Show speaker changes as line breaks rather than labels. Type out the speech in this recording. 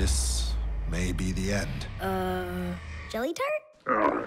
This may be the end.
Uh, jelly tart? Ugh.